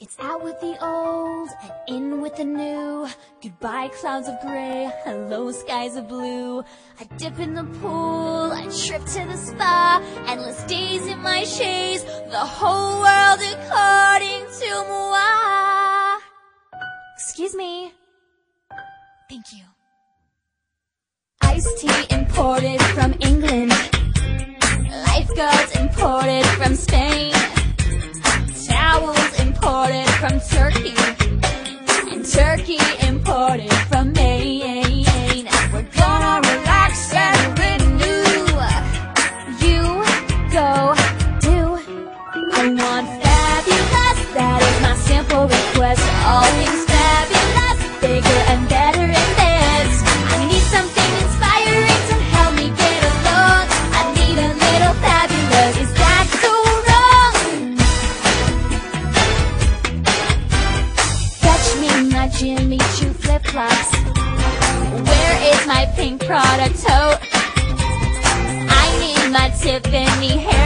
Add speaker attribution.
Speaker 1: It's out with the old and in with the new. Goodbye, clouds of gray. Hello, skies of blue. I dip in the pool, I trip to the spa. Endless days in my chaise. The whole world according to moi. Excuse me. Thank you. Iced tea imported from England. Lifeguards imported from Spain. Towels imported from Turkey. my Jimmy Choo flip-flops? Where is my pink Prada tote? I need my Tiffany hair.